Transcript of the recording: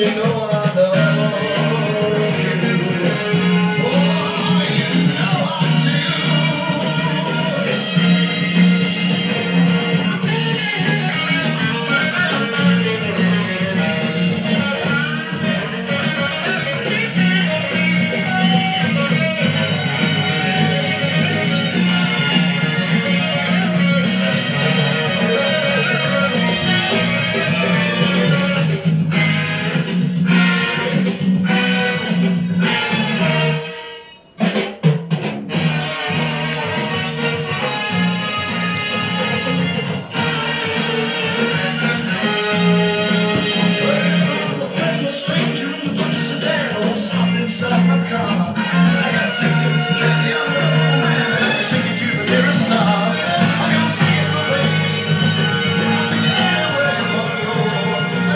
you know I know.